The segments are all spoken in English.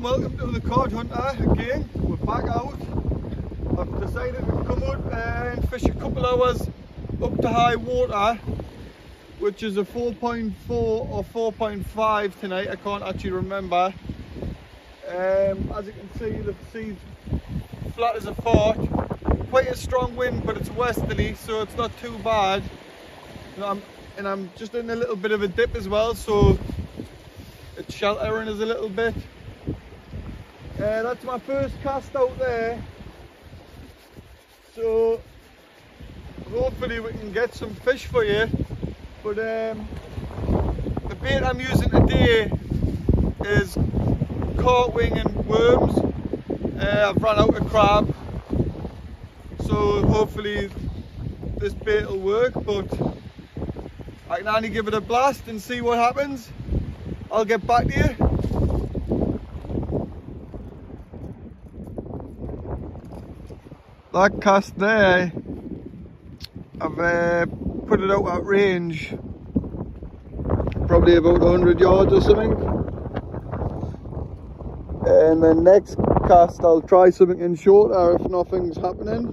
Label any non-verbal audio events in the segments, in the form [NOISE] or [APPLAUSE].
and welcome to the Cod Hunter again. We're back out. Er I've decided to come out and eh, fish a couple hours up to high water, which is a 4.4 or 4.5 tonight. I can't actually remember. Um, as you can see, the sea's flat as a fort. Quite a strong wind, but it's westerly, so it's not too bad. And I'm, and I'm just in a little bit of a dip as well, so it's sheltering us a little bit. Uh, that's my first cast out there. So hopefully we can get some fish for you. But um, the bait I'm using today is carp wing and worms. Uh, I've run out of crab. So hopefully this bait will work, but I can only give it a blast and see what happens. I'll get back to you. That cast there, I've uh, put it out at range, probably about 100 yards or something. And the next cast I'll try something in shorter if nothing's happening.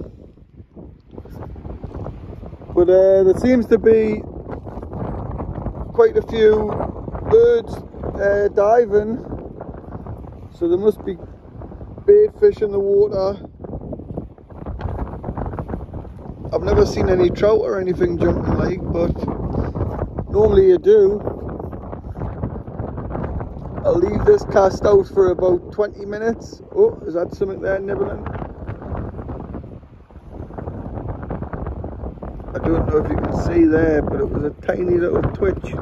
But uh, there seems to be quite a few birds uh, diving, so there must be bait fish in the water. I've never seen any trout or anything jumping like, but normally you do. I'll leave this cast out for about 20 minutes. Oh, is that something there nibbling? I don't know if you can see there, but it was a tiny little twitch.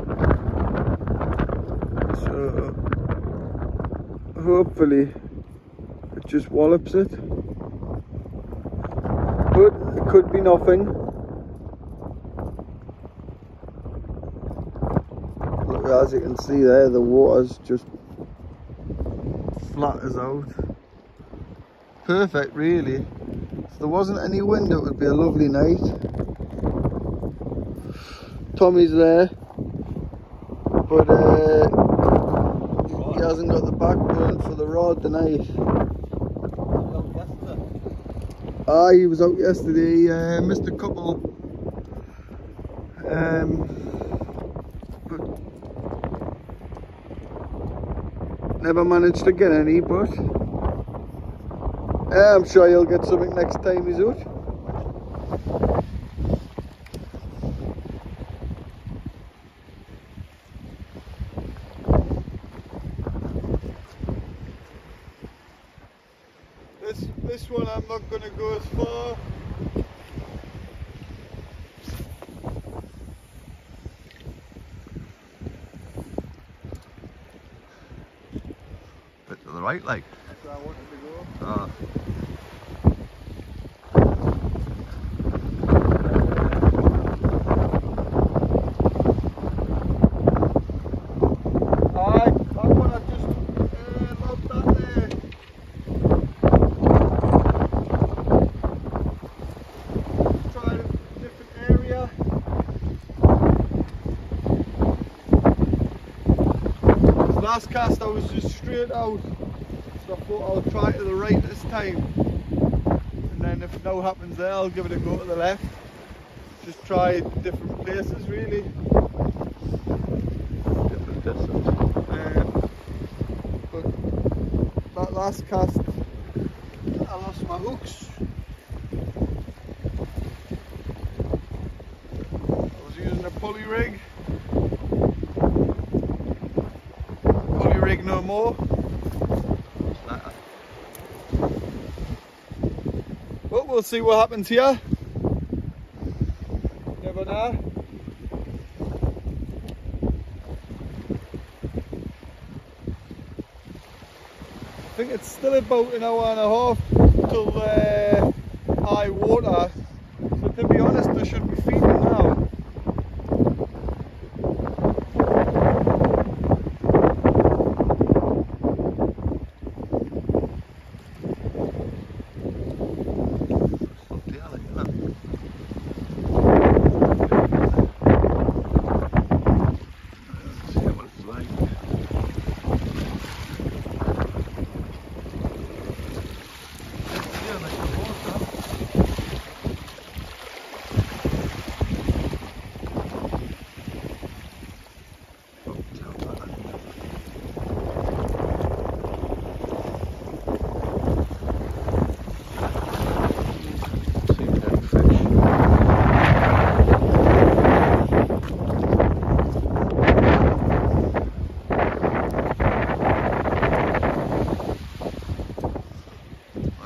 So, hopefully, it just wallops it. Could be nothing. Look, as you can see there, the water's just flat as out. Perfect, really. If there wasn't any wind, it would be a lovely night. Tommy's there, but uh, he hasn't got the backbone for the rod tonight. Ah, he was out yesterday, uh, missed a couple. Um, never managed to get any, but uh, I'm sure he'll get something next time he's out. This one I'm not gonna go as far. Bit to the right, like. That's where I wanted to go. Ah. Aye, that one I just uh, lobbed that there. Try a different area. This last cast I was just straight out, so I thought I'll try to the right this time. And then if no happens there, I'll give it a go to the left. Just try different places really. Different distance. Um, but that last cast, I lost my hooks. I was using a pulley rig. Pulley rig no more. But we'll see what happens here. Never know. I think it's still about an hour and a half till uh, high water. So to be honest, they should be feeding Наверное.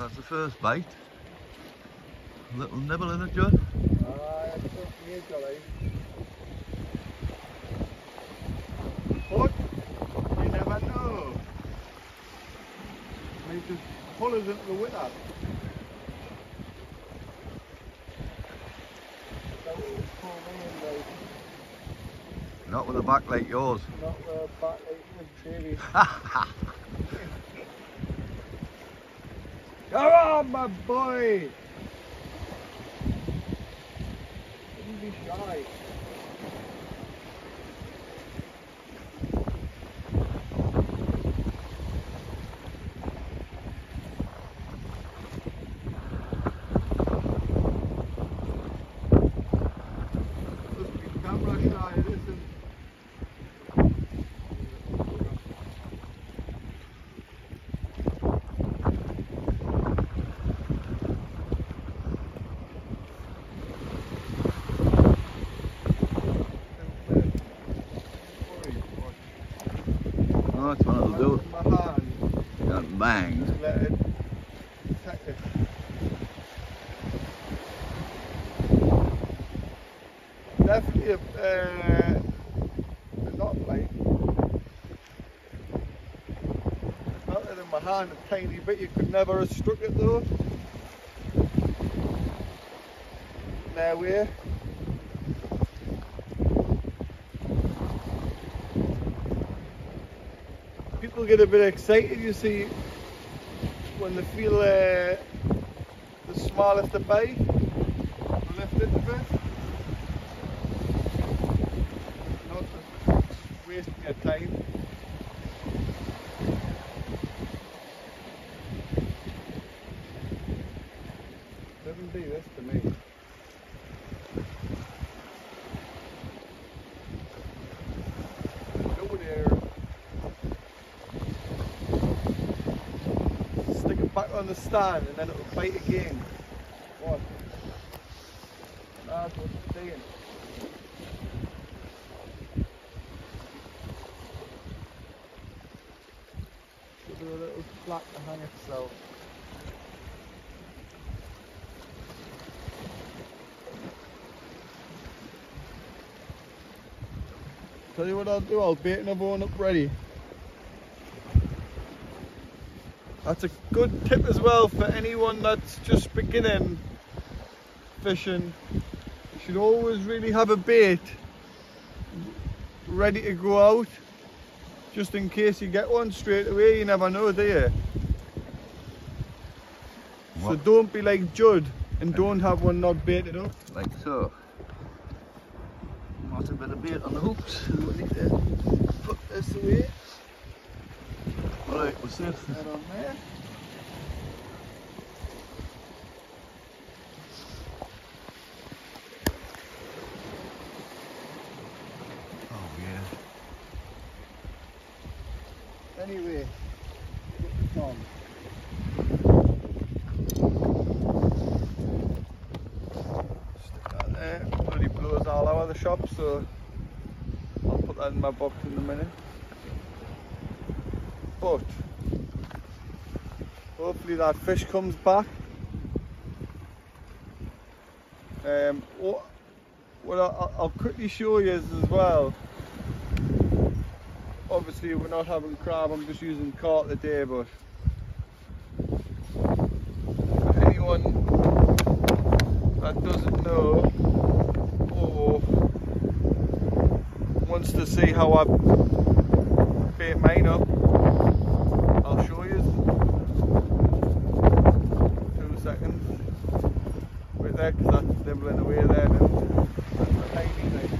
First bite. A Little nibble in it, John. Ah, it's up here, Jolly. But you never know. Just pull us into the winter. That was pull me in, like, Not with a back like yours. not the back like this, [LAUGHS] on, my boy! Don't be shy. Must be camera shy, it isn't. Oh, that's one of the do. My hand, Got banged. let it take it. Definitely a, uh, a knot plate. Felt a tiny bit, you could never have struck it though. There we are. People get a bit excited, you see, when they feel uh, the smallest of lift it a bit. Not wasting your time. Doesn't do this to me. Stick it back on the stand and then it'll bite again. What? That's what. Give it a little flap to hang itself. Tell you what I'll do, I'll bait another one up ready. That's a good tip as well for anyone that's just beginning fishing. You should always really have a bait ready to go out just in case you get one straight away. You never know, do you? So don't be like Judd and don't have one not baited up. Like so. Not a bit of bait on the hooks. We need to Put this away, Alright, safe. that on there. Oh yeah. Anyway, this on. Stick that there. Bloody blows all over the shop, so I'll put that in my box in a minute. But hopefully that fish comes back. Um, what, what I'll, I'll quickly show you is as well obviously we're not having crab, I'm just using carp today, but for anyone that doesn't know or wants to see how I bait mine up, I'll show you. Two seconds. Right there, because that's nibbling away there now. That's a tiny thing.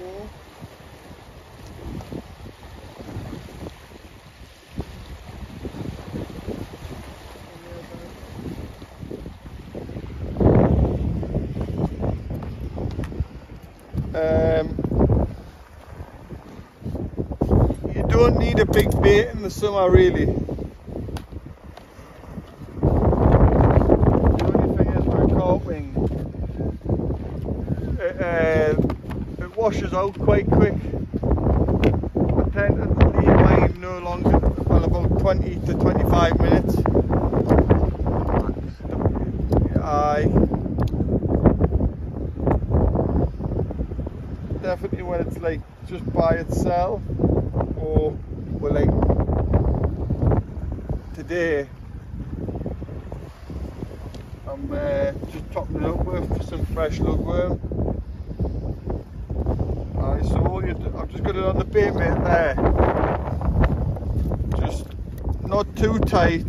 Well, Um, you don't need a big bait in the summer, really. The only thing is a carp wing, washes out quite quick. I tend to leave mine no longer well about 20 to 25 minutes. Aye. Definitely when it's like just by itself or well like today I'm uh, just topping it up with some fresh lugworm. Aye, so all you do, I've just got it on the bait there. Just not too tight,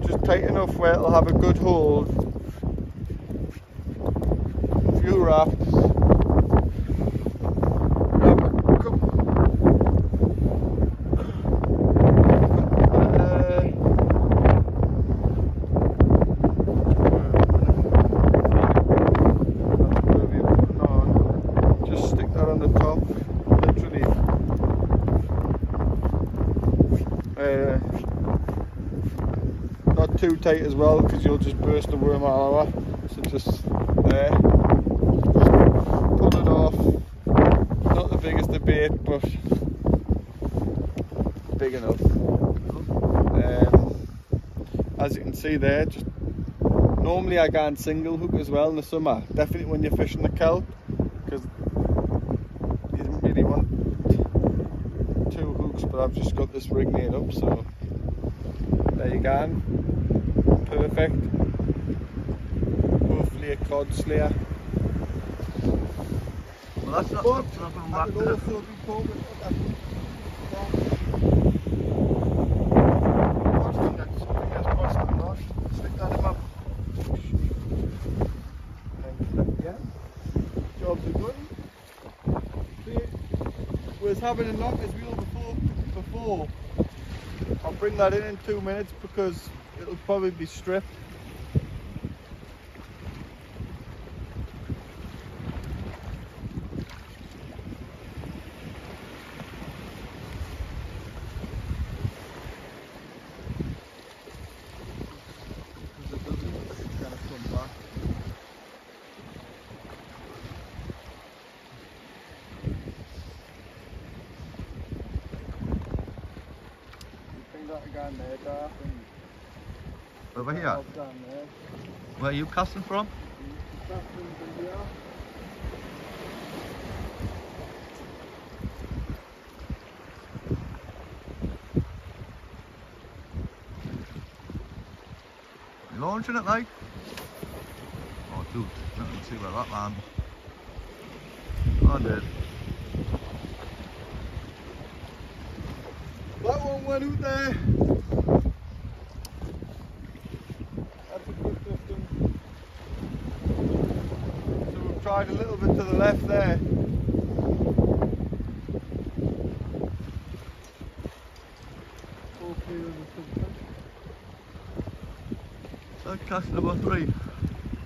just tight enough where it'll have a good hold. Few wraps. Grab a couple- Uh, whatever you're putting on, Just stick that on the top, literally. Uh, not too tight as well because you'll just burst the worm all over. So just there. Pull it off. Not the biggest bait, but big enough. Um, as you can see there, just normally I go on single hook as well in the summer. Definitely when you're fishing the kelp, because you don't really want two hooks. But I've just got this rig made up, so there you go. Perfect. Hopefully a cod slayer. Well, that's not But something up and I back could there. also be talking Yeah, jobs are good. See, was having a knock as wheel before. Before, I'll bring that in in two minutes because it'll probably be stripped again there, Darth, and Over here. Where are you casting from? You launching it like? Oh, dude, let me see where that lands. Oh, did. That one went out there. That's a good distance. So a little bit to the left there. Hopefully there's a something. So cast number three.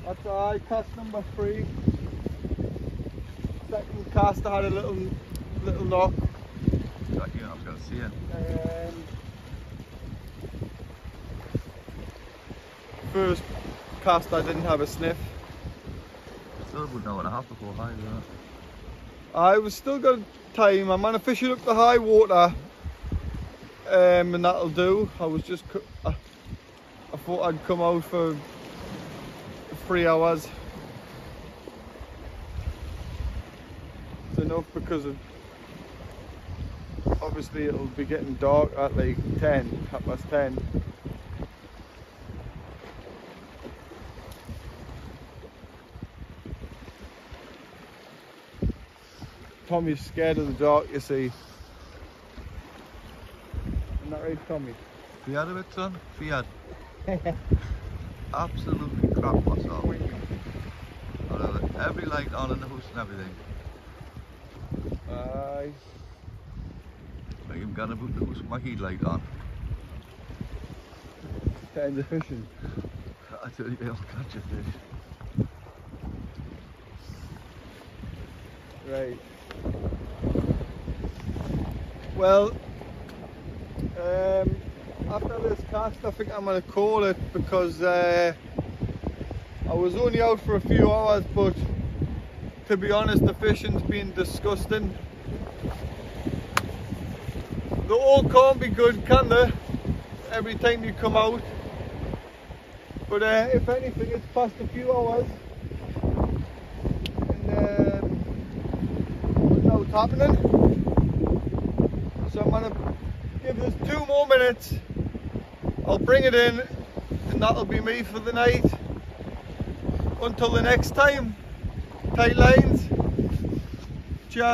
That's alright, cast number three. Second cast I had a little little knock. You, I was going to see it. Um, first cast I didn't have a sniff. High? I was still got time. I'm gonna fish it up the high water, um, and that'll do. I was just, I, I thought I'd come out for three hours. It's enough because of obviously it'll be getting dark at like 10, half past 10. Tommy's scared of the dark, you see. Isn't that right, Tommy? Fiat of it, son? Fiat. [LAUGHS] Absolutely crap myself. I love it. Every light on in the house and everything. Aye. Like I'm gonna put the house with my headlight on. Kind of fishing. [LAUGHS] I tell you, I'll catch a fish. Right. Well, um, after this cast, I think I'm going to call it because uh, I was only out for a few hours, but to be honest, the fishing's been disgusting. The all can't be good, can they? Every time you come out. But uh, if anything, it's past a few hours. And um, it's happening. So I'm gonna give this two more minutes. I'll bring it in and that'll be me for the night. Until the next time, tight lines. Cheers.